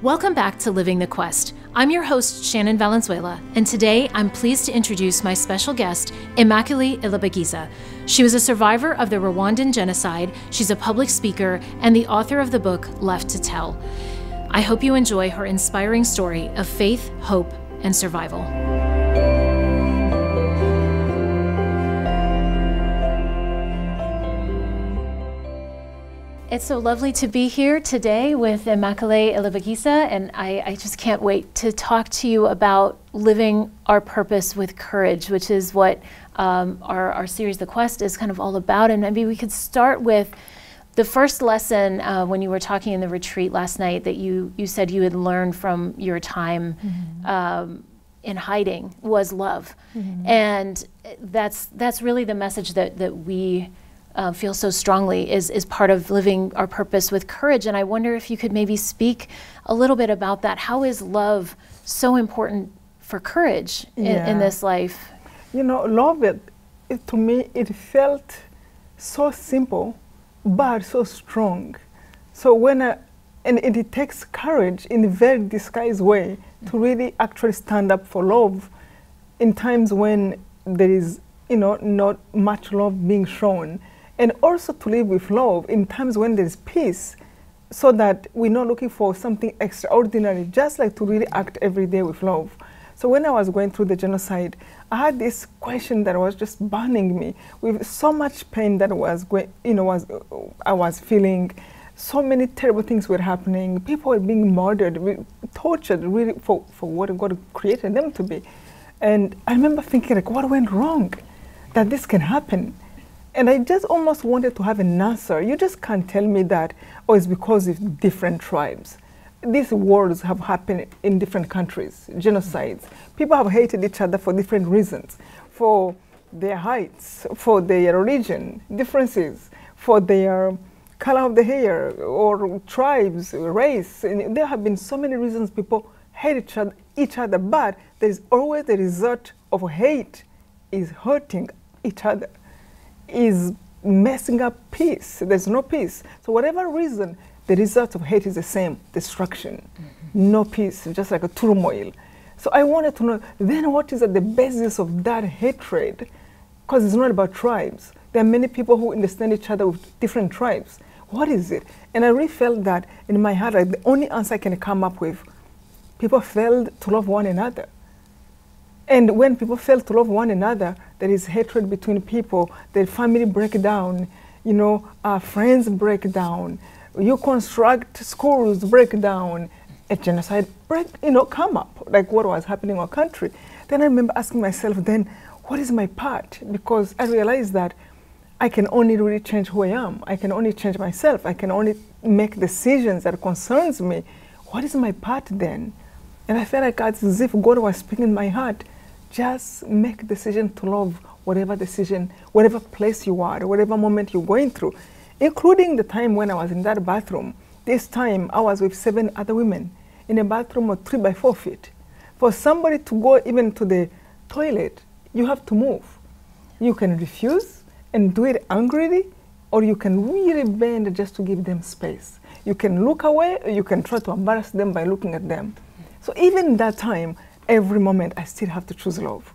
Welcome back to Living the Quest. I'm your host, Shannon Valenzuela, and today I'm pleased to introduce my special guest, Immaculée Ilibagiza. She was a survivor of the Rwandan genocide, she's a public speaker, and the author of the book Left to Tell. I hope you enjoy her inspiring story of faith, hope, and survival. It's so lovely to be here today with Immaculée Ilibagiza, and I, I, just can't wait to talk to you about living our purpose with courage, which is what um, our, our series, The Quest, is kind of all about. And maybe we could start with the first lesson uh, when you were talking in the retreat last night that you, you said you had learned from your time mm-hmm. um, in hiding was love. Mm-hmm. And that's, that's really the message that, that we uh, feel so strongly is, is part of living our purpose with courage. And I wonder if you could maybe speak a little bit about that. How is love so important for courage in, yeah. in this life? You know, love, it, it, to me, it felt so simple, but so strong. So when I, and it, it takes courage in a very disguised way to really actually stand up for love in times when there is, you know, not much love being shown and also to live with love in times when there's peace so that we're not looking for something extraordinary, just like to really act every day with love. So when I was going through the genocide, I had this question that was just burning me with so much pain that was you know, was I was feeling. So many terrible things were happening. People were being murdered, tortured, really for, for what God created them to be. And I remember thinking, like, what went wrong that this can happen? And I just almost wanted to have an answer. You just can't tell me that, oh, it's because of different tribes. These wars have happened in different countries, genocides. People have hated each other for different reasons, for their heights, for their religion, differences, for their color of the hair, or tribes, race. And there have been so many reasons people hate each other, each other but there's always the result of hate is hurting each other is messing up peace. There's no peace. So whatever reason, the result of hate is the same, destruction. Mm -hmm. No peace, just like a turmoil. So I wanted to know, then what is at the basis of that hatred? Because it's not about tribes. There are many people who understand each other with different tribes. What is it? And I really felt that in my heart, like, the only answer I can come up with, people failed to love one another. And when people fail to love one another, there is hatred between people, the family break down, you know, uh, friends break down, you construct schools break down, a genocide break, you know, come up, like what was happening in our country. Then I remember asking myself, then, what is my part? Because I realized that I can only really change who I am. I can only change myself. I can only make decisions that concerns me. What is my part then? And I felt like as if God was speaking in my heart just make decision to love whatever decision, whatever place you are, whatever moment you're going through, including the time when I was in that bathroom. This time I was with seven other women in a bathroom of three by four feet. For somebody to go even to the toilet, you have to move. You can refuse and do it angrily, or you can really bend just to give them space. You can look away, or you can try to embarrass them by looking at them. So even that time, every moment I still have to choose love.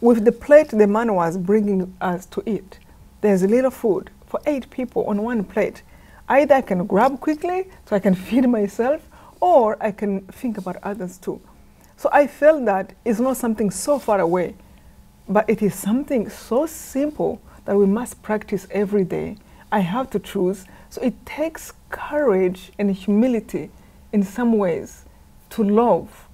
With the plate the man was bringing us to eat, there's a little food for eight people on one plate. Either I can grab quickly so I can feed myself, or I can think about others too. So I felt that it's not something so far away, but it is something so simple that we must practice every day. I have to choose. So it takes courage and humility in some ways to love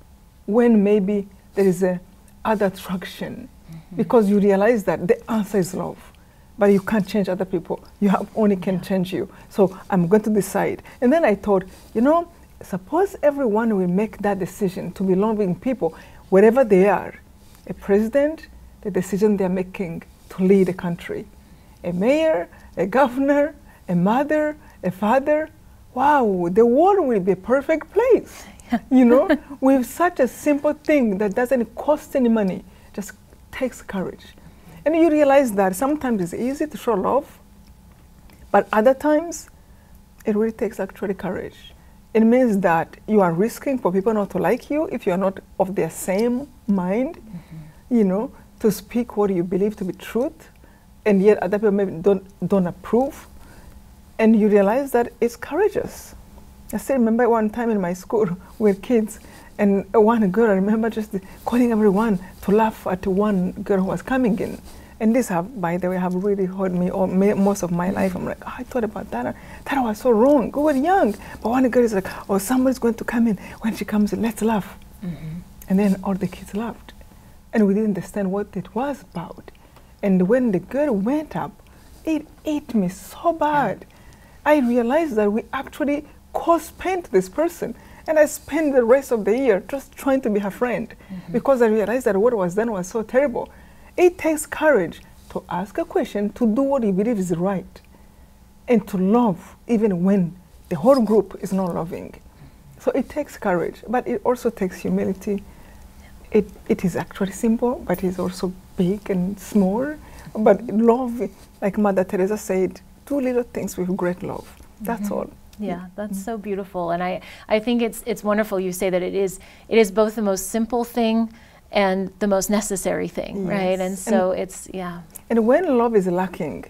when maybe there is a other attraction. Mm -hmm. because you realize that the answer is love but you can't change other people. You have only can yeah. change you. So i'm going to decide. And then i thought you know suppose everyone will make that decision to be loving people wherever they are a president the decision they're making to lead a country a mayor a governor a mother a father wow the world will be a perfect place you know, with such a simple thing that doesn't cost any money, just takes courage. And you realize that sometimes it's easy to show love, but other times it really takes actually courage. it means that you are risking for people not to like you if you are not of their same mind, mm-hmm. you know, to speak what you believe to be truth, and yet other people maybe don't, don't approve. And you realize that it's courageous. I still remember one time in my school with kids, and one girl, I remember just calling everyone to laugh at one girl who was coming in. And this have, by the way, have really hurt me all, most of my life. I'm like, oh, I thought about that. That was so wrong. We were young. But one girl is like, oh, somebody's going to come in. When she comes in, let's laugh. Mm-hmm. And then all the kids laughed. And we didn't understand what it was about. And when the girl went up, it ate me so bad. I realized that we actually caused pain to this person. And I spent the rest of the year just trying to be her friend mm-hmm. because I realized that what was done was so terrible. It takes courage to ask a question, to do what you believe is right, and to love even when the whole group is not loving. So it takes courage, but it also takes humility. It, it is actually simple, but it's also big and small. But love, like Mother Teresa said, do little things with great love. That's mm-hmm. all. Yeah, that's so beautiful, and I, I think it's it's wonderful. You say that it is it is both the most simple thing and the most necessary thing, yes. right? And so and, it's, yeah. And when love is lacking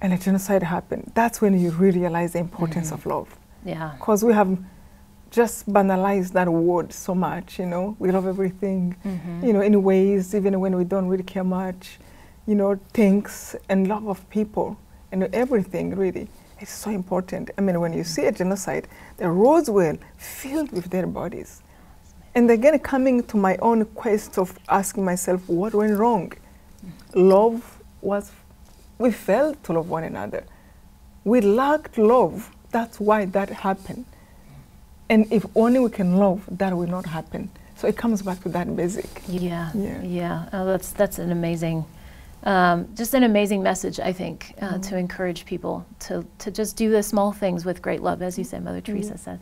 and a genocide happened, that's when you really realize the importance mm-hmm. of love. Yeah. Because we have just banalized that word so much, you know. We love everything, mm-hmm. you know, in ways, even when we don't really care much, you know, things and love of people and everything, really. It's so important. I mean, when you see a genocide, the roads were filled with dead bodies. And again, coming to my own quest of asking myself, what went wrong? Love was, we failed to love one another. We lacked love. That's why that happened. And if only we can love, that will not happen. So it comes back to that basic. Yeah, yeah. yeah. Oh, that's, that's an amazing, um, just an amazing message, I think, uh, mm-hmm. to encourage people to, to just do the small things with great love, as you said, Mother Teresa mm-hmm. said.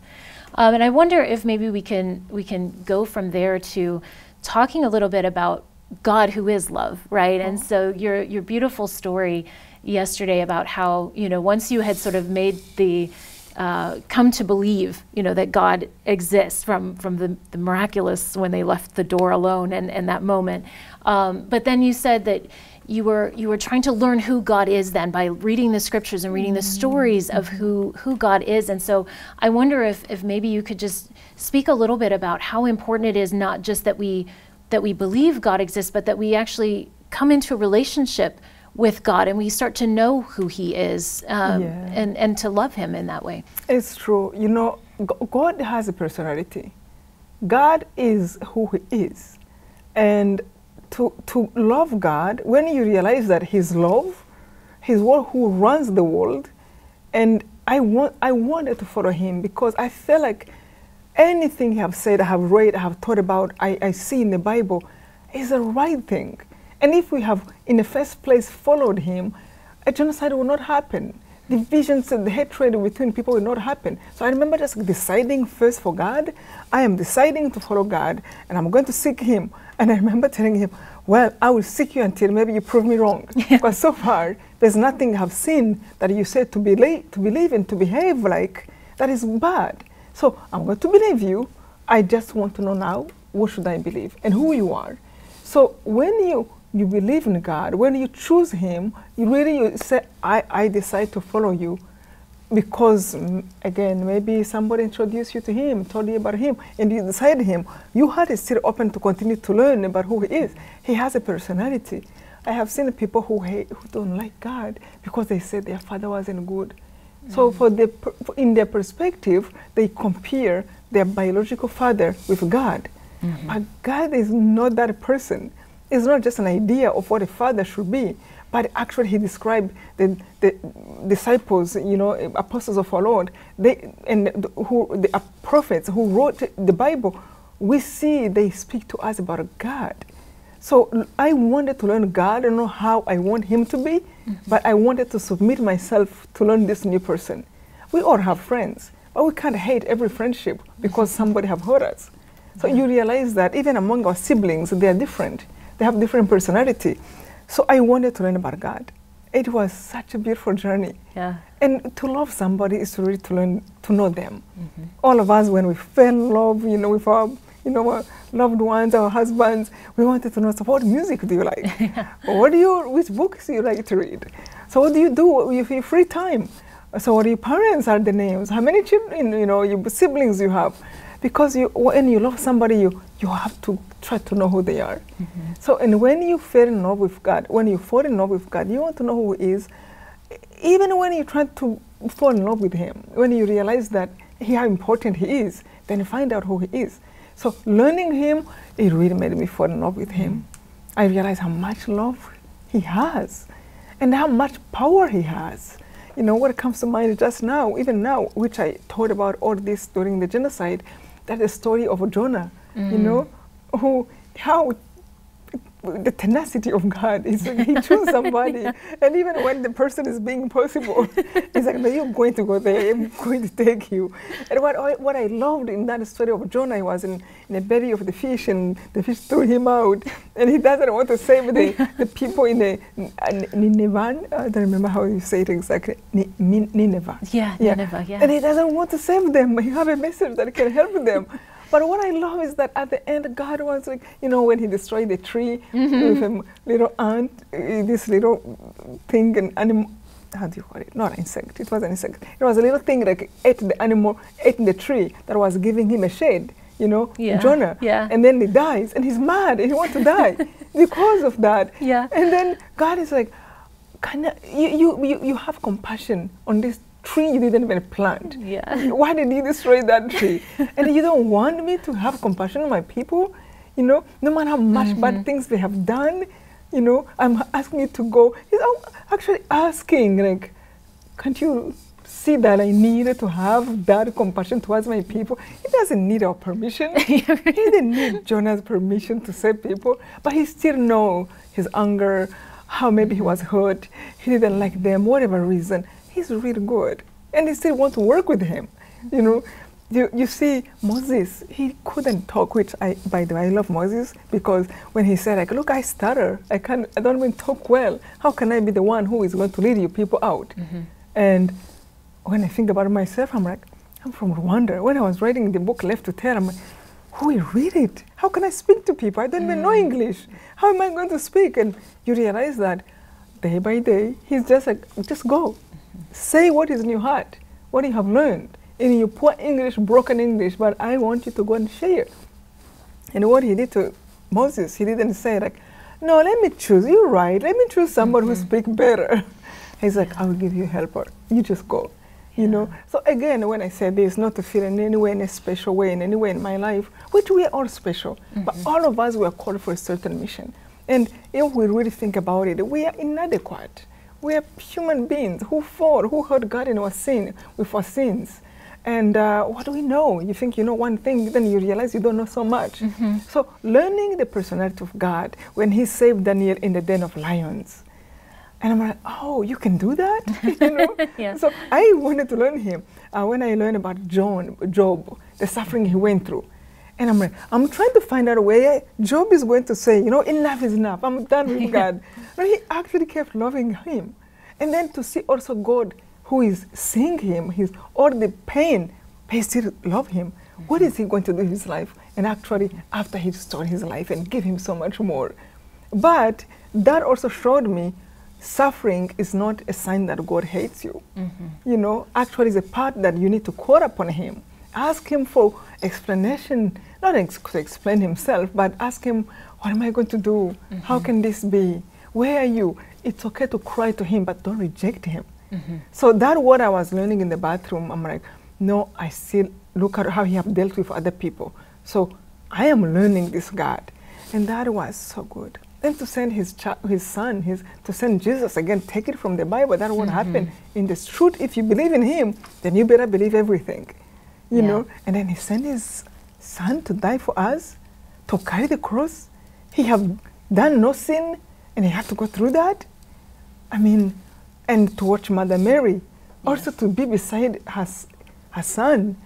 Um, and I wonder if maybe we can we can go from there to talking a little bit about God who is love, right? And so your your beautiful story yesterday about how you know once you had sort of made the uh, come to believe, you know, that God exists from from the, the miraculous when they left the door alone and, and that moment. Um, but then you said that you were you were trying to learn who God is then by reading the scriptures and reading the stories of who who God is. And so I wonder if if maybe you could just speak a little bit about how important it is not just that we that we believe God exists, but that we actually come into a relationship with God and we start to know who He is um, yeah. and and to love Him in that way. It's true. You know, God has a personality. God is who He is, and to, to love God, when you realize that He's love, He's one who runs the world, and I want I wanted to follow Him because I feel like anything He have said, I have read, I have thought about, I, I see in the Bible is the right thing. And if we have, in the first place, followed Him, a genocide will not happen divisions and the hatred between people will not happen. So I remember just deciding first for God. I am deciding to follow God and I'm going to seek Him. And I remember telling him, Well, I will seek you until maybe you prove me wrong. Because so far, there's nothing I've seen that you said to believe, to believe and to behave like that is bad. So I'm going to believe you. I just want to know now what should I believe and who you are. So when you you believe in God, when you choose Him, you really you say, I, I decide to follow you. Because mm, again maybe somebody introduced you to him told you about him and you decided him your heart is still open to continue to learn about who he is. He has a personality. I have seen people who hate who don't like god because they said their father wasn't good. Mm. so for the in their perspective they compare their biological father with god. Mm-hmm. but god is not that person it's not just an idea of what a father should be but actually he described the, the disciples, you know, apostles of our Lord, they, and the, who, the uh, prophets who wrote the Bible, we see they speak to us about God. So I wanted to learn God and know how I want Him to be, mm-hmm. but I wanted to submit myself to learn this new person. We all have friends, but we can't hate every friendship because somebody have hurt us. So you realize that even among our siblings, they are different. They have different personality. So I wanted to learn about God. it was such a beautiful journey. Yeah. And to love somebody is really to learn to know them. Mm-hmm. All of us, when we fell in love, you know, with our, you know, our loved ones, our husbands, we wanted to know. So, what music do you like? What do you? Which books do you like to read? So, what do you do with your free time? So, what are your parents are the names? How many children, you know, your siblings you have? Because you, when you love somebody, you you have to try to know who they are. Mm-hmm. So, and when you fall in love with God, when you fall in love with God, you want to know who He is. Even when you try to fall in love with Him, when you realize that he, how important He is, then you find out who He is. So, learning Him, it really made me fall in love with Him. Mm-hmm. I realized how much love He has and how much power He has. You know, what comes to mind just now, even now, which I thought about all this during the genocide, that the story of Jonah, mm. you know, who how the tenacity of God is like he chose somebody. And even when the person is being possible he's like no you're going to go there. I'm going to take you. And what I, what I loved in that story of Jonah was in, in the belly of the fish and the fish threw him out. And he doesn't want to save the, the people in the Nineveh. I don't remember how you say it exactly. Nineveh. Yeah, yeah. Nineveh yeah. And he doesn't want to save them. He have a message that can help them but what I love is that at the end, God was like, you know, when He destroyed the tree mm-hmm. with a little ant, uh, this little thing, an animal. How do you call it? Not an insect. It was an insect. It was a little thing that ate the animal, ate the tree that was giving him a shade. You know, yeah. Jonah. Yeah. And then he dies, and he's mad, and he wants to die because of that. Yeah. And then God is like, can I, you, you, you, you have compassion on this tree you didn't even plant. Yeah. Why did you destroy that tree? and you don't want me to have compassion on my people? You know, no matter how much mm-hmm. bad things they have done, you know, I'm asking you to go. He's actually asking, like, can't you see that I needed to have that compassion towards my people? He doesn't need our permission. he didn't need Jonah's permission to save people, but he still know his anger, how maybe he was hurt, he didn't like them, whatever reason he's really good. And they still want to work with him. You know, you, you see Moses, he couldn't talk, which I, by the way, I love Moses because when he said, like, look, I stutter. I can't, I don't even talk well. How can I be the one who is going to lead you people out? Mm-hmm. And when I think about myself, I'm like, I'm from Rwanda. When I was writing the book Left to Tell, I'm like, who will read it? How can I speak to people? I don't mm. even know mm. English. How am I going to speak? And you realize that day by day, he's just like, just go. Say what is in your heart, what you have learned in your poor English, broken English, but I want you to go and share. And what he did to Moses, he didn't say like, no, let me choose, you're right, let me choose somebody mm-hmm. who speaks better. He's like, I will give you a helper. You just go. You know? So again, when I say this, not to feel in any way, in a special way, in any way in my life, which we are all special, mm-hmm. but all of us were called for a certain mission. And if we really think about it, we are inadequate. We are human beings who fall, who hurt God in our sin, with our sins. And uh, what do we know? You think you know one thing, then you realize you don't know so much. Mm-hmm. So, learning the personality of God when He saved Daniel in the den of lions. And I'm like, oh, you can do that? you know? yeah. So, I wanted to learn Him. Uh, when I learned about John, Job, the suffering he went through. And I'm like, I'm trying to find out where Job is going to say, you know, enough is enough. I'm done with God. But he actually kept loving him. And then to see also God who is seeing him, his all the pain, but he still love him. Mm-hmm. What is he going to do in his life? And actually, after he restored his life and give him so much more. But that also showed me suffering is not a sign that God hates you. Mm-hmm. You know, actually, it's a part that you need to call upon Him. Ask Him for explanation, not ex- to explain Himself, but ask Him, What am I going to do? Mm-hmm. How can this be? Where are you? It's okay to cry to Him, but don't reject Him. Mm-hmm. So that what I was learning in the bathroom. I'm like, no, I still look at how He have dealt with other people. So I am learning this God, and that was so good. Then to send His His Son, His to send Jesus again, take it from the Bible. That won't mm-hmm. happen in this truth. If you believe in Him, then you better believe everything, you yeah. know. And then He sent His Son to die for us, to carry the cross. He have done no sin, and He had to go through that. I mean, and to watch Mother Mary, yes. also to be beside her, her son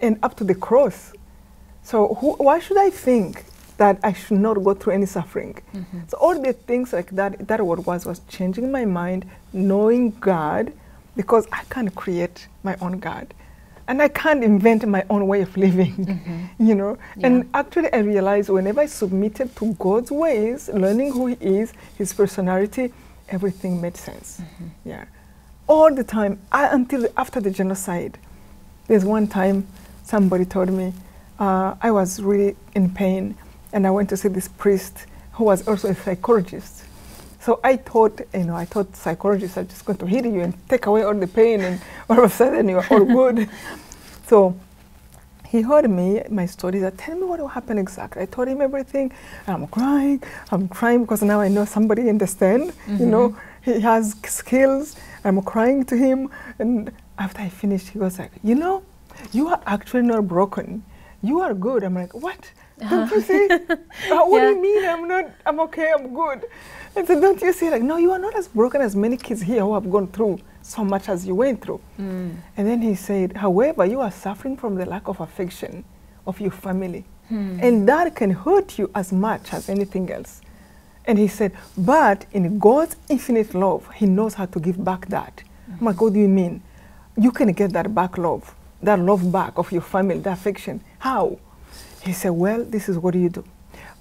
and up to the cross. So who, why should I think that I should not go through any suffering. Mm-hmm. So all the things like that, that what was was changing my mind, knowing God, because I can't create my own God. And I can't invent my own way of living, you know. Yeah. And actually, I realized whenever I submitted to God's ways, learning who He is, His personality, everything made sense. Yeah, all the time I, until after the genocide. There's one time somebody told me uh, I was really in pain, and I went to see this priest who was also a psychologist. So I thought, you know, I thought psychologists are just going to heal you and take away all the pain, and all of a sudden you are all good. so he heard me, my story, that tell me what will happen exactly. I told him everything. I'm crying. I'm crying because now I know somebody understand. You mm-hmm. know, he has skills. I'm crying to him. And after I finished, he was like, you know, you are actually not broken. You are good. I'm like, what? Don't you see? Uh, what do you mean? I'm not, I'm okay, I'm good. And so don't you see, like, no, you are not as broken as many kids here who have gone through so much as you went through. Mm. And then he said, however, you are suffering from the lack of affection of your family. Hmm. And that can hurt you as much as anything else. And he said, but in God's infinite love, he knows how to give back that. I'm like, what do you mean? You can get that back love, that love back of your family, that affection. How? He said, well, this is what you do.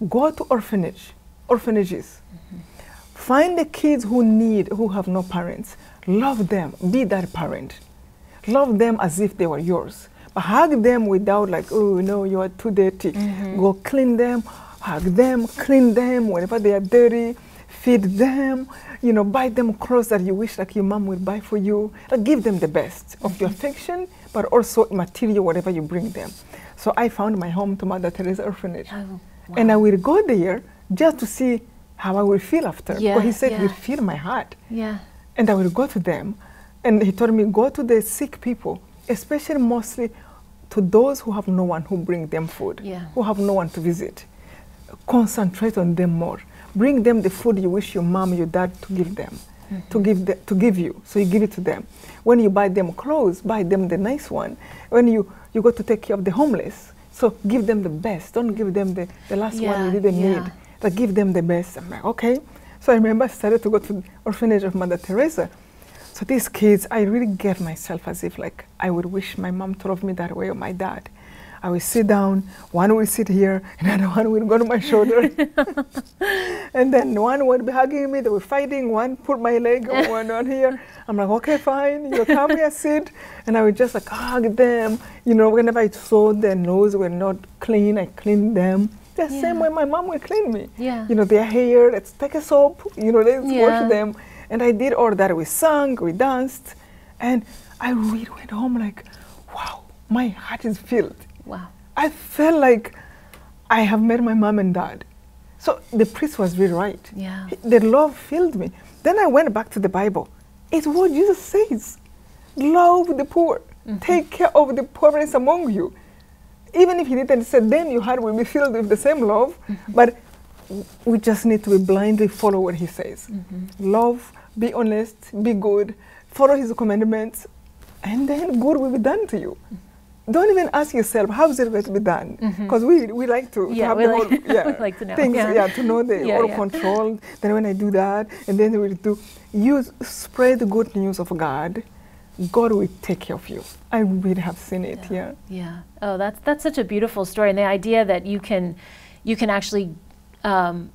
Go to orphanage, orphanages. Find the kids who need, who have no parents. Love them. Be that parent. Love them as if they were yours. But hug them without like, oh no, you are too dirty. Mm-hmm. Go clean them, hug them, clean them whenever they are dirty. Feed them, you know, buy them clothes that you wish like your mom would buy for you. Like, give them the best of your mm-hmm. affection, but also material, whatever you bring them. So I found my home to Mother Teresa Orphanage. Oh, And I will go there just to see how I will feel after. Yeah, because he said yeah. he'll feel my heart. Yeah. And I will go to them. And he told me, go to the sick people, especially mostly to those who have no one who bring them food, Yeah. who have no one to visit. Concentrate on them more. Bring them the food you wish your mom, your dad to give them, mm-hmm. to give the, to give you. So you give it to them. When you buy them clothes, buy them the nice one. When you, you go to take care of the homeless, so give them the best. Don't give them the, the last one you didn't yeah. need. But give them the best. I'm like, okay. So I remember I started to go to the orphanage of Mother Teresa. So these kids, I really gave myself as if like I would wish my mom to love me that way or my dad. I will sit down, one will sit here, and another one will go to my shoulder. and then one would be hugging me, they were fighting, one put my leg on one on here. I'm like, okay, fine, you come here, sit. And I would just like hug them. You know, whenever I saw their nose were not clean, I cleaned them. The same way my mom would clean me. Yeah. You know, their hair, let's take a soap, you know, let's Yeah. wash them. And I did all that. We sang, we danced. And I really went home like, wow, my heart is filled. Wow. I felt like I have met my mom and dad. So the priest was really right. Yeah. He- The love filled me. Then I went back to the Bible. It's what Jesus says love the poor, mm-hmm. take care of the poorest among you. Even if he didn't say, then your heart will be filled with the same love. Mm-hmm. But we just need to be blindly follow what he says. Mm-hmm. Love, be honest, be good, follow his commandments, and then good will be done to you. Don't even ask yourself how is it going to be done, because we, we like to, to Yeah, have we the like- whole yeah, like to know, things, yeah. yeah. to know the Yeah, all yeah. control. Then when I do that, and then we do use spread the good news of God. God will take care of you. I really have seen it. Yeah. Yeah. Oh, that's that's such a beautiful story, and the idea that you can, you can actually um,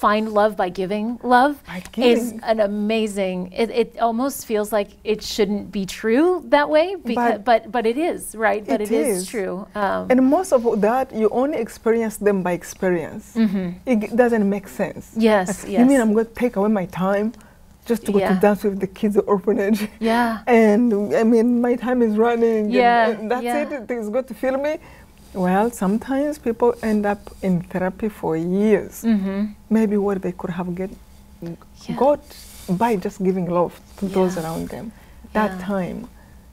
find love by giving love By is an amazing. It, it almost feels like it shouldn't be true that way, because, But- but but it is right. But It it is, is. true. Um, And most of that, you only experience them by experience. It doesn't make sense. Mm-hmm. Yes, You mean. I'm going to take away my time just to go Yeah. to dance with the kids at orphanage? yeah. and I mean, my time is running. and- Yeah, and that's yeah. it. It's going to fill me. Well, sometimes people end up in therapy for years. Mm-hmm. Maybe what they could have get Yeah. got by just giving love to those around them. That Yeah. time,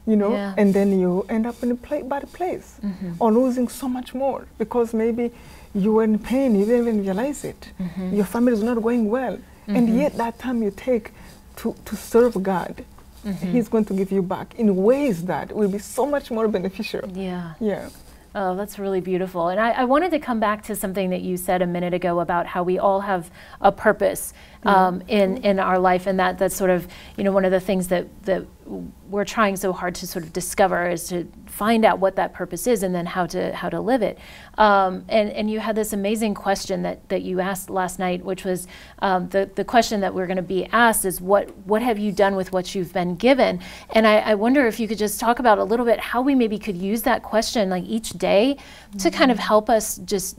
you know, Yeah. and then you end up in a pla- bad place Mm-hmm. or losing so much more because maybe you were in pain, you didn't even realize it. Mm-hmm. Your family is not going well, and yet that time you take to, to serve God, Mm-hmm. He's going to give you back in ways that will be so much more beneficial. Yeah. Yeah. Oh, that's really beautiful. And I, I, wanted to come back to something that you said a minute ago about how we all have a purpose um, in in our life, and that that's sort of you know one of the things that that we're trying so hard to sort of discover is to find out what that purpose is and then how to how to live it. Um, and and you had this amazing question that that you asked last night, which was um, the the question that we're going to be asked is what what have you done with what you've been given? And I, I wonder if you could just talk about a little bit how we maybe could use that question like each day mm-hmm. to kind of help us just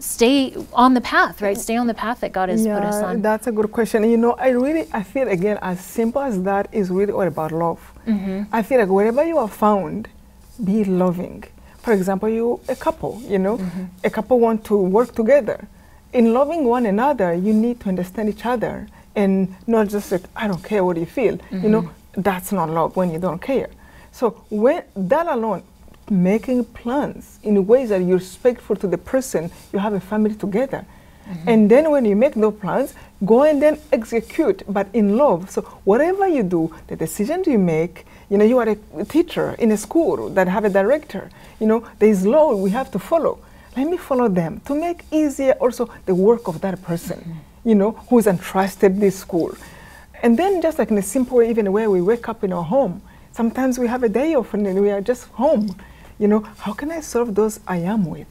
stay on the path, right? Stay on the path that God has yeah, put us on. That's a good question. You know, I really, I feel again, as simple as that is really all about love. Mm-hmm. I feel like wherever you are found, be loving. For example, you a couple, you know, mm-hmm. a couple want to work together. In loving one another, you need to understand each other and not just like I don't care what you feel. Mm-hmm. You know, mm-hmm. that's not love when you don't care. So when that alone, making plans in ways that you're respectful to the person, you have a family together. Mm-hmm. And then when you make those plans, go and then execute, but in love. So whatever you do, the decisions you make, you know, you are a teacher in a school that have a director. You know, there is law we have to follow. Let me follow them to make easier also the work of that person, mm-hmm. you know, who is entrusted this school. And then just like in a simple way, even where we wake up in our home, sometimes we have a day off and we are just home. You know, how can I serve those I am with?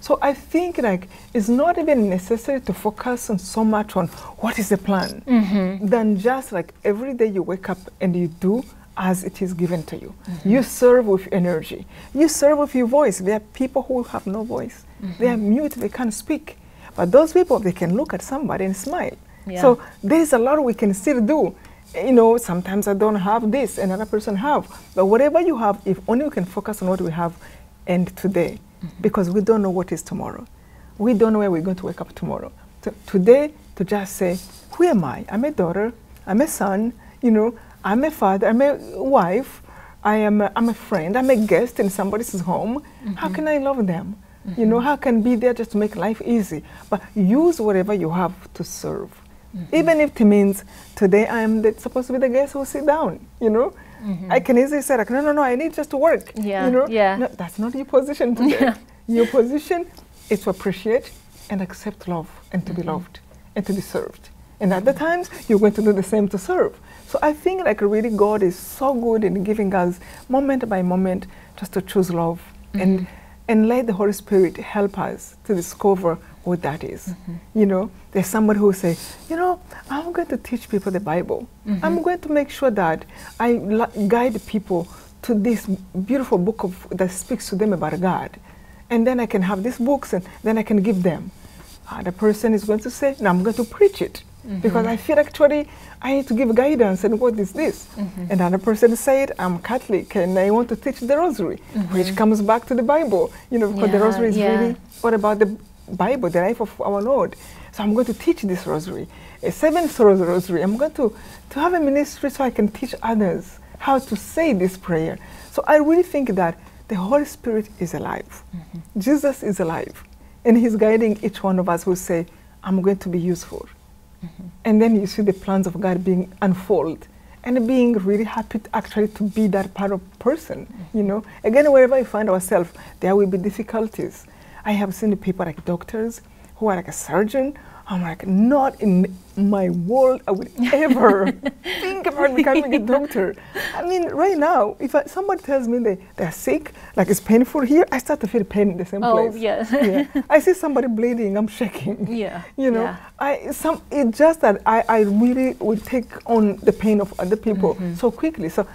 So I think like it's not even necessary to focus on so much on what is the plan, mm-hmm. than just like every day you wake up and you do as it is given to you. Mm-hmm. You serve with energy. You serve with your voice. There are people who have no voice. Mm-hmm. They are mute. They can't speak. But those people, they can look at somebody and smile. Yeah. So there's a lot we can still do you know, sometimes I don't have this, another person have. But whatever you have, if only we can focus on what we have and today, mm -hmm. because we don't know what is tomorrow. We don't know where we're going to wake up tomorrow. So today, to just say, who am I? I'm a daughter, I'm a son, you know, I'm a father, I'm a wife, I am a, I'm a friend, I'm a guest in somebody's home. Mm -hmm. How can I love them? Mm -hmm. You know, how can be there just to make life easy? But use whatever you have to serve. Mm-hmm. Even if it means today I'm the, supposed to be the guest who sit down, you know. Mm-hmm. I can easily say like, no, no, no, I need just to work. Yeah. You know? Yeah. No, that's not your position today. Yeah. Your position is to appreciate and accept love and to mm-hmm. be loved and to be served. And at the times you're going to do the same to serve. So I think like really God is so good in giving us moment by moment just to choose love and mm-hmm. and let the Holy Spirit help us to discover what that is. Mm-hmm. You know, there's somebody who say, you know, I'm going to teach people the Bible. Mm-hmm. I'm going to make sure that I guide people to this beautiful book of, that speaks to them about God. And then I can have these books and then I can give them. Uh, the person is going to say, no, I'm going to preach it. Mm-hmm. Because I feel actually I need to give guidance and what is this? Mm-hmm. Another person said, I'm Catholic and I want to teach the rosary, which mm-hmm. comes back to the Bible, you know, because yeah, the rosary is yeah. really what about the Bible, the life of our Lord. So I'm going to teach this rosary, a seventh rosary. I'm going to, to have a ministry so I can teach others how to say this prayer. So I really think that the Holy Spirit is alive. Mm-hmm. Jesus is alive. And He's guiding each one of us who say, I'm going to be useful. Mm-hmm. And then you see the plans of God being unfold and being really happy to actually to be that part of person. Mm-hmm. You know, again, wherever we find ourselves, there will be difficulties. I have seen people like doctors who are like a surgeon. I'm like, not in my world I would ever think about becoming a doctor. I mean, right now, if I, somebody tells me they, they're sick, like it's painful here, I start to feel pain in the same oh, place. Oh, yes. yeah. I see somebody bleeding, I'm shaking. Yeah. You know, yeah. I, some, it's just that I, I really would take on the pain of other people mm-hmm. so quickly. So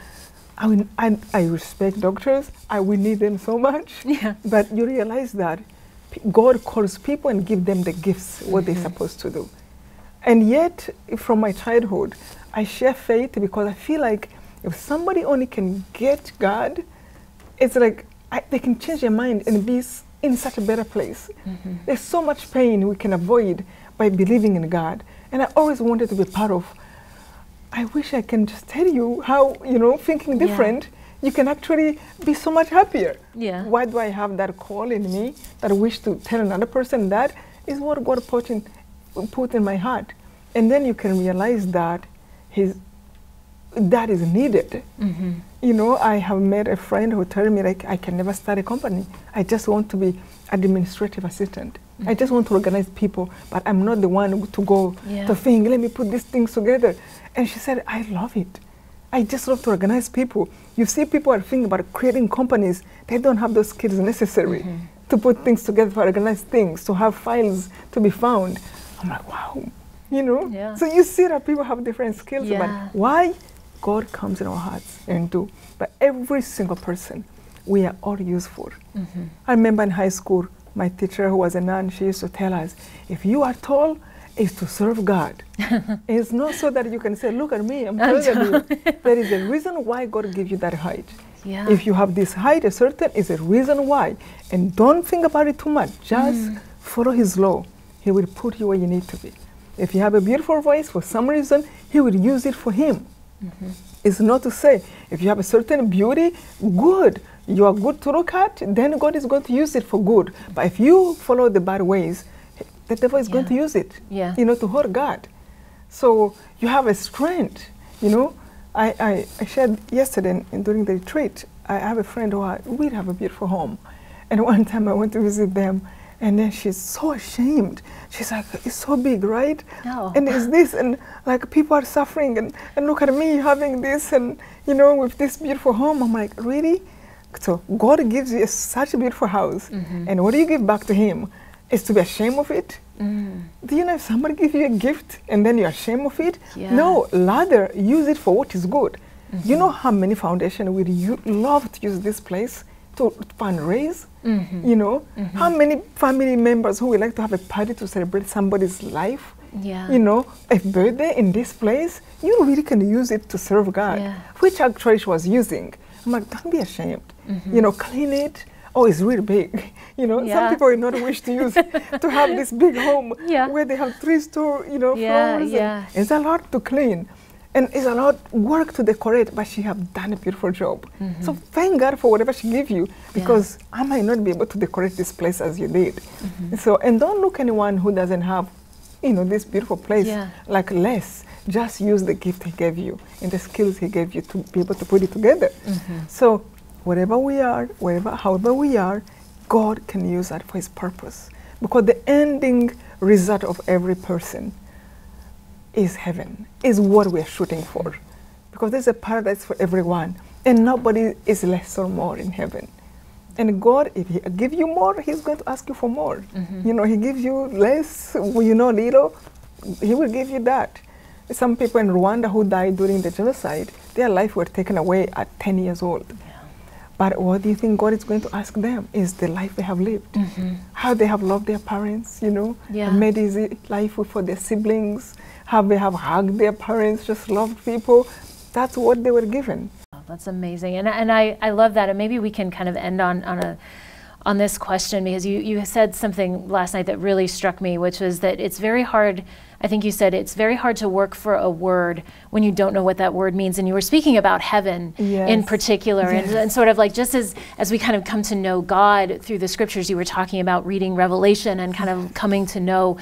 I, mean, I, I respect doctors, I will need them so much. Yeah. But you realize that God calls people and give them the gifts, what mm -hmm. they're mm-hmm. supposed to do. And yet, from my childhood, I share faith because I feel like if somebody only can get God, it's like I, they can change their mind and be in such a better place. Mm -hmm. There's so much pain we can avoid by believing in God. And I always wanted to be part of. I wish I can just tell you how, you know, thinking different. Yeah you can actually be so much happier. Yeah. Why do I have that call in me that I wish to tell another person that is what God put in, put in my heart. And then you can realize that his, that is needed. Mm-hmm. You know, I have met a friend who told me like I can never start a company. I just want to be administrative assistant. I just want to organize people, but I'm not the one to go Yeah. to think, let me put these things together. And she said, I love it. I just love to organize people. You see, people are thinking about creating companies. They don't have those skills necessary Mm-hmm. to put things together, to organize things, to have files to be found. I'm like, wow, you know. Yeah. So you see that people have different skills, Yeah. but why? God comes in our hearts and do. But every single person, we are all useful. Mm-hmm. I remember in high school, my teacher who was a nun, she used to tell us, if you are tall, it's to serve God. it's not so that you can say, look at me, I'm taller than you. There is a reason why God gave you that height. Yeah. If you have this height, a certain is a reason why. And don't think about it too much. Just mm. follow His law. He will put you where you need to be. If you have a beautiful voice, for some reason, He will use it for Him. Mm-hmm. It's not to say if you have a certain beauty, good. You are good to look at, then God is going to use it for good. But if you follow the bad ways, the devil is going to use it, Yeah. you know, to hurt God. So you have a strength, you know. I, I, I shared yesterday in, during the retreat, I have a friend who I, we have a beautiful home. And one time I went to visit them, and then she's so ashamed. She's like, it's so big, right? Oh. And it's this, and like people are suffering, and, and look at me having this, and you know, with this beautiful home. I'm like, really? So God gives you such a beautiful house, Mm-hmm. and what do you give back to Him? Is to be ashamed of it? Mm. Do you know if somebody gives you a gift and then you're ashamed of it? Yeah. No, rather use it for what is good. You know how many foundations would you love to use this place to fundraise? Mhm. You know, how many family members who would like to have a party to celebrate somebody's life? Yeah. You know, a birthday in this place, you really can use it to serve God, Yeah. which actually she was using. I'm like, don't be ashamed. Mm-hmm. You know, clean it. Oh, it's really big. You know, Yeah. some people will not wish to use to have this big home Yeah. where they have three store, you know, Yeah, floors. and yeah. It's a lot to clean. And it's a lot work to decorate, but she have done a beautiful job. Mm-hmm. So thank God for whatever she give you, because I might not be able to decorate this place as you did. Mm-hmm. So and don't look anyone who doesn't have, you know, this beautiful place like less. Just use the gift He gave you and the skills He gave you to be able to put it together. Mm-hmm. So wherever we are, wherever, however we are, God can use that for His purpose. Because the ending result of every person is heaven, is what we're shooting for. Because there's a paradise for everyone, and nobody is less or more in heaven. And God, if He give you more, He's going to ask you for more. Mm-hmm. You know, He gives you less, you know, little, He will give you that. Some people in Rwanda who died during the genocide, their life were taken away at 10 years old. But what do you think God is going to ask them? Is the life they have lived, mm-hmm. how they have loved their parents, you know, Yeah. made easy life for their siblings, how they have hugged their parents, just loved people. That's what they were given. Oh, That's amazing, and and I, I love that, and maybe we can kind of end on on a on this question because you you said something last night that really struck me, which was that it's very hard. I think you said it's very hard to work for a word when you don't know what that word means, and you were speaking about heaven in particular, and, Yes. and sort of like just as as we kind of come to know God through the scriptures, you were talking about reading Revelation and kind of coming to know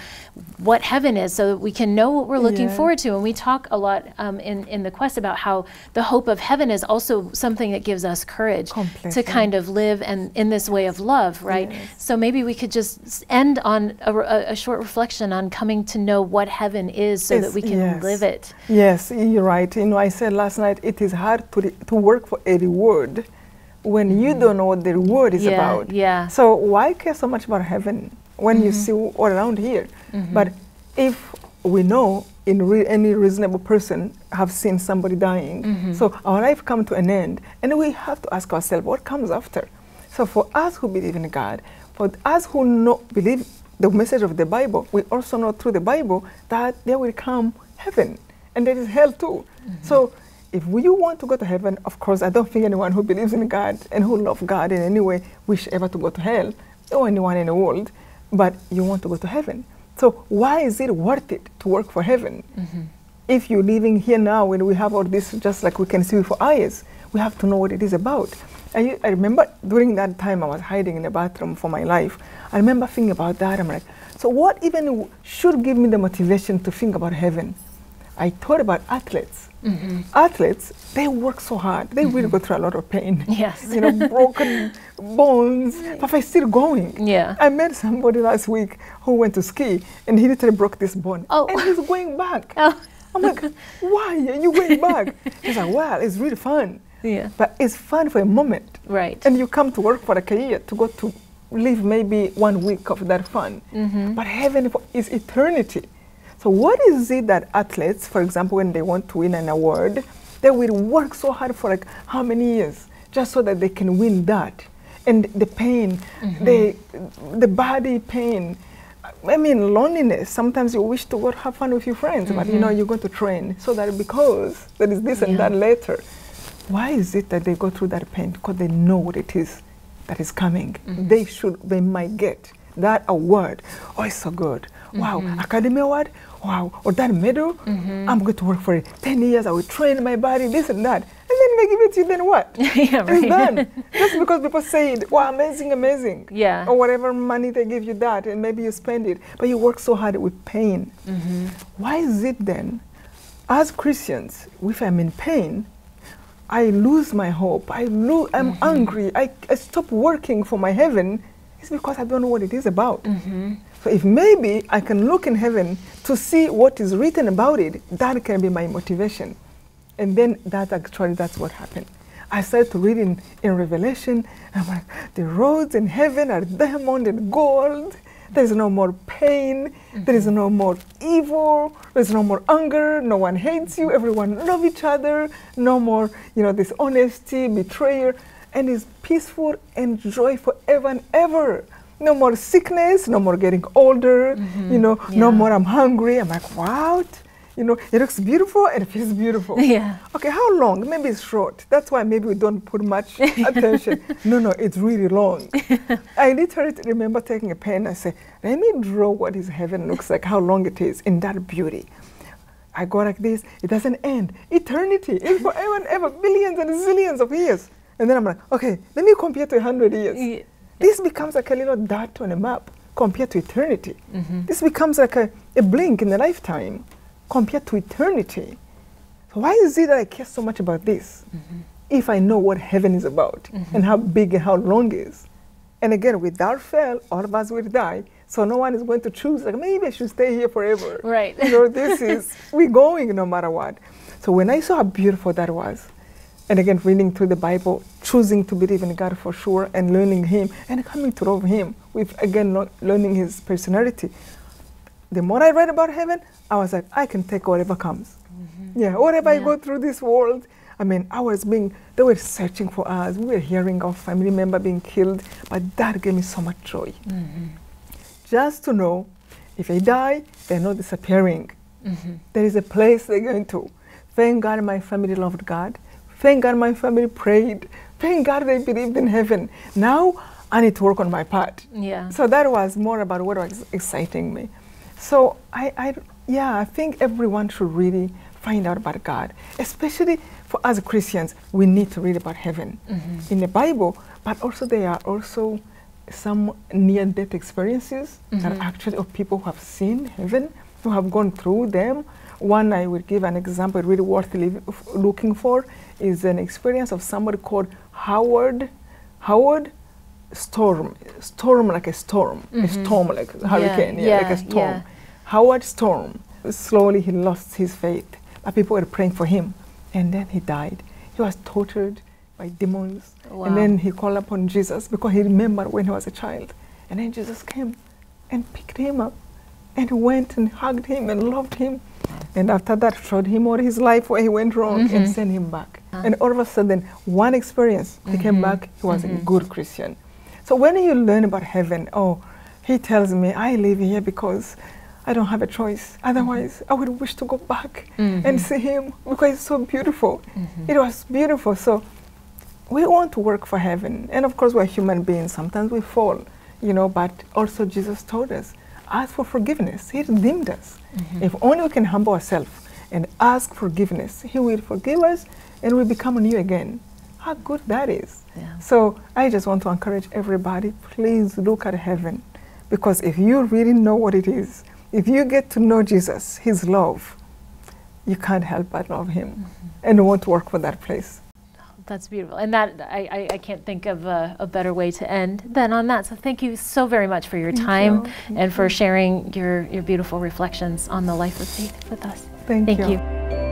what heaven is, so that we can know what we're looking Yeah. forward to. And we talk a lot um, in in the quest about how the hope of heaven is also something that gives us courage to kind of live and in this way of love, right? Yes. So maybe we could just end on a, a- a short reflection on coming to know what heaven is, so that we can yes. live it. Yes, you're right. You know, I said last night it is hard to, to work for a reward when you don't know what the reward is Mm-hmm. Yeah, about. yeah. So why care so much about heaven when you see all around here? Mm-hmm. But if we know in re- any reasonable person have seen somebody dying, Mm-hmm. so our life come to an end, and we have to ask ourselves what comes after. So for us who believe in God, for us who know, believe the message of the Bible, we also know through the Bible that there will come heaven, and there is hell too. Mm-hmm. So if we, you want to go to heaven, of course, I don't think anyone who believes in God and who loves God in any way wish ever to go to hell, or anyone in the world, but you want to go to heaven. So why is it worth it to work for heaven? Mm-hmm. If you're living here now and we have all this just like we can see with our eyes, we have to know what it is about. I, I remember during that time I was hiding in the bathroom for my life. I remember thinking about that. I'm like, so what even w- should give me the motivation to think about heaven? I thought about athletes. Mm-hmm. Athletes, they work so hard. They really go through a lot of pain. Yes. you know, broken bones, but they're still going. Yeah. I met somebody last week who went to ski and he literally broke this bone. Oh. And he's going back. Oh. I'm like, why are you going back? He's like, well, it's really fun. Yeah. But it's fun for a moment. Right. And you come to work for a career to go to live maybe one week of that fun. Mm-hmm. But heaven is eternity. So what is it that athletes, for example, when they want to win an award, they will work so hard for like how many years just so that they can win that? And the pain, mm-hmm. the, the body pain, I mean, loneliness. Sometimes you wish to go have fun with your friends, but you know, mm-hmm. you're going to train so that because there is this and that later. Why is it that they go through that pain? Because they know what it is that is coming. Mm-hmm. They should, they might get that award. Oh, it's so good. Wow, Academy Award. Wow, or that medal. I'm going to work for it. 10 years, I will train my body, this and that. And then they give it to you, then what? yeah, It's done. Just because people say it, wow, amazing, amazing. Yeah. Or whatever money they give you that, and maybe you spend it, but you work so hard with pain. Mm-hmm. Why is it then, as Christians, if I'm in pain, I lose my hope, I lo- I'm Mm-hmm. angry, I, I stop working for my heaven, it's because I don't know what it is about. So if maybe I can look in heaven to see what is written about it, that can be my motivation. And then that actually that's what happened. I started to read in, in Revelation, I'm like, the roads in heaven are diamond and gold. There's no more pain. There is no more evil. There's no more anger. No one hates you. Everyone love each other. No more, you know, dishonesty, betrayal, and it's peaceful and joy forever and ever. No more sickness. No more getting older. Mm-hmm. You know, no more I'm hungry. I'm like, what? You know, it looks beautiful and it feels beautiful. Yeah. Okay, how long? Maybe it's short. That's why maybe we don't put much attention. No, no, it's really long. I literally remember taking a pen and I say, let me draw what is heaven looks like, how long it is in that beauty. I go like this, it doesn't end. Eternity is forever and ever, billions and zillions of years. And then I'm like, okay, let me compare to 100 years. Yeah. This becomes like a little dot on a map compared to eternity. Mm-hmm. This becomes like a, a blink in a lifetime compared to eternity. So why is it that I care so much about this if I know what heaven is about and how big and how long it is? And again, without fail, all of us will die. So no one is going to choose, like, maybe I should stay here forever. Right. You know, this is, we're going no matter what. So when I saw how beautiful that was, and again, reading through the Bible, choosing to believe in God for sure, and learning Him, and coming to love Him, with again, learning His personality. The more I read about heaven, I was like, I can take whatever comes. Yeah, whatever I go through this world, I mean, I was being, they were searching for us. We were hearing of family member being killed, but that gave me so much joy. Mm-hmm. Just to know if they die, they're not disappearing. There is a place they're going to. Thank God my family loved God. Thank God my family prayed. Thank God they believed in heaven. Now I need to work on my part. Yeah. So that was more about what was exciting me. So I, I, yeah, I think everyone should really find out about God, especially for us Christians. We need to read about heaven mm-hmm. in the Bible, but also there are also some near-death experiences that are actually of people who have seen heaven, who have gone through them. One I will give an example, really worth looking for, is an experience of somebody called Howard. Howard storm, storm like a storm, a mm-hmm. storm like a hurricane, yeah, like yeah, a storm. yeah. Howard Storm. Slowly he lost his faith, but people were praying for him, and then he died. He was tortured by demons, Wow. and then he called upon Jesus because he remembered when he was a child, and then Jesus came and picked him up, and went and hugged him and loved him, and after that showed him all his life where he went wrong and mm-hmm. sent him back. Ah. And all of a sudden, one experience, he came mm-hmm. back. He was a mm-hmm. good Christian. So when you learn about heaven, oh, he tells me, I live here because I don't have a choice. Otherwise, I would wish to go back and see him because it's so beautiful. It was beautiful. So we want to work for heaven. And of course, we're human beings. Sometimes we fall, you know, but also Jesus told us, ask for forgiveness. He redeemed us. Mm-hmm. If only we can humble ourselves and ask forgiveness, He will forgive us and we become new again. How good that is. Yeah. So I just want to encourage everybody, please look at heaven. Because if you really know what it is, if you get to know Jesus, His love, you can't help but love him mm-hmm. and want to work for that place. That's beautiful. And that I, I, I can't think of a, a, better way to end than on that. So thank you so very much for your Thank time you. and for sharing your, your beautiful reflections on the life of faith with us. Thank, Thank you. you.